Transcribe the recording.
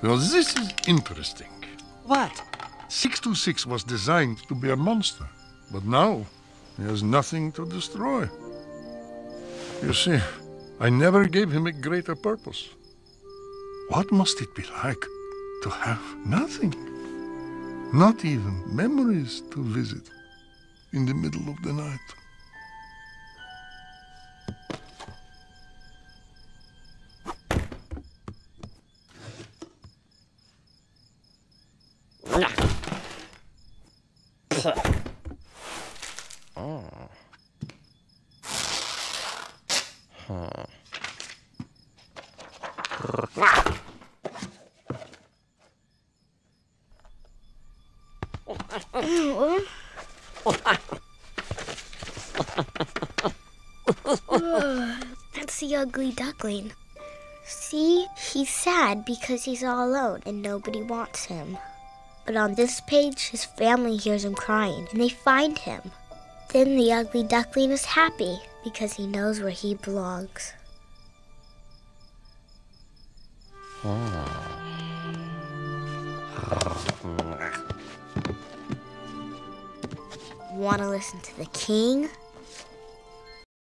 Well, this is interesting. What? 626 was designed to be a monster, but now he has nothing to destroy. You see, I never gave him a greater purpose. What must it be like to have nothing? Not even memories to visit in the middle of the night. That's the ugly duckling. See, he's sad because he's all alone and nobody wants him. But on this page, his family hears him crying and they find him. Then the ugly duckling is happy because he knows where he belongs. Ah. Want to listen to the king?